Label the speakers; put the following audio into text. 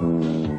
Speaker 1: Mm-hmm.